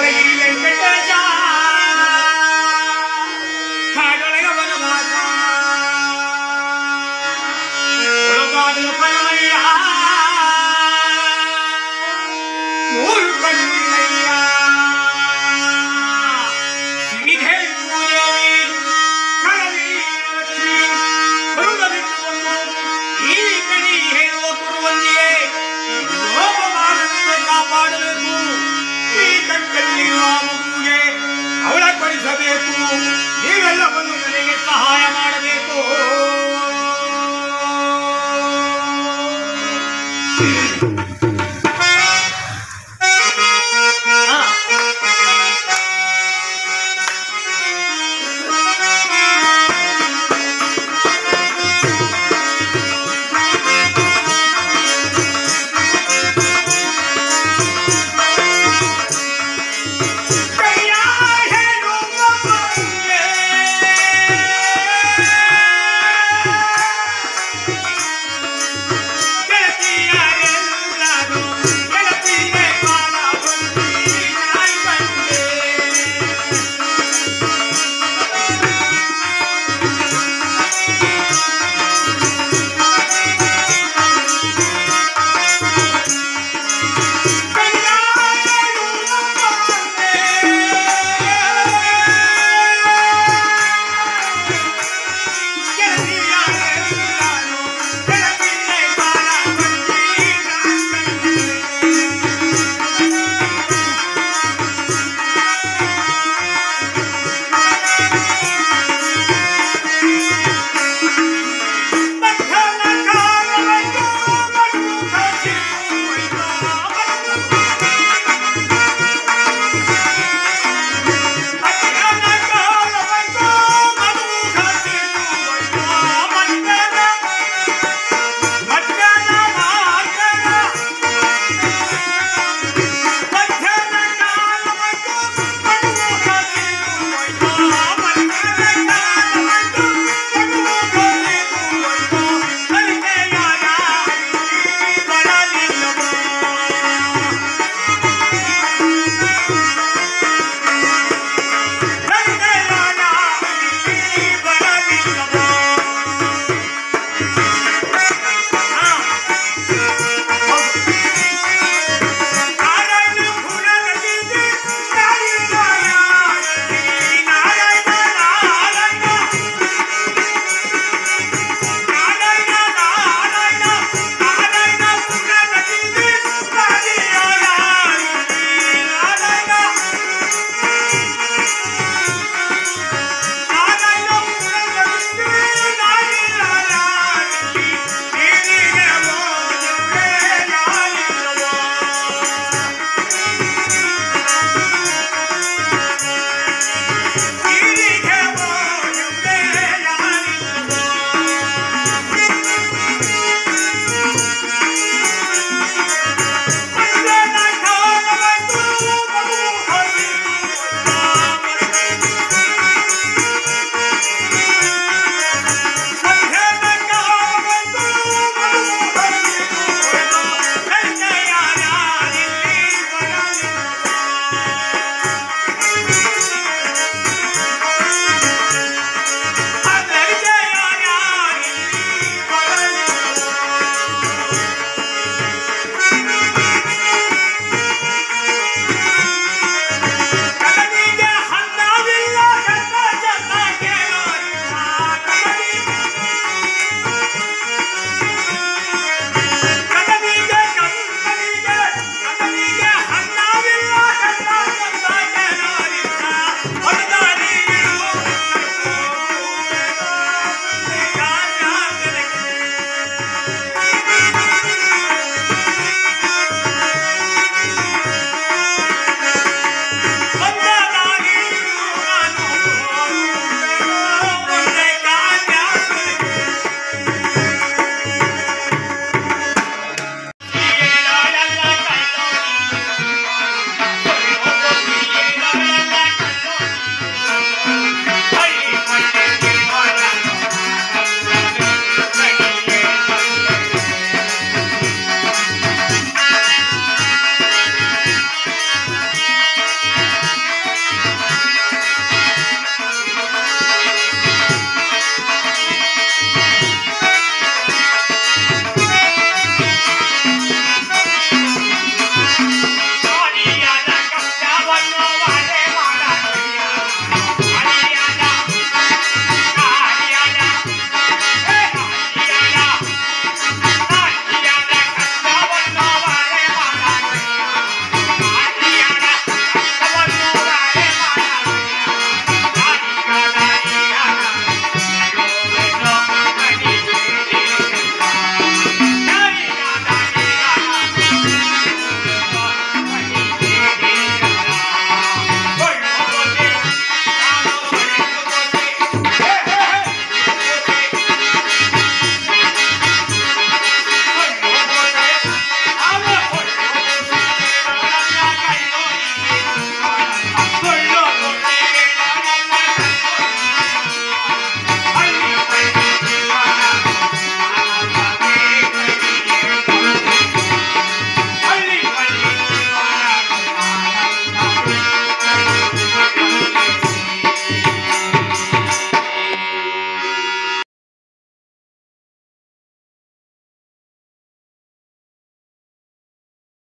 கவலையில் பெற்ற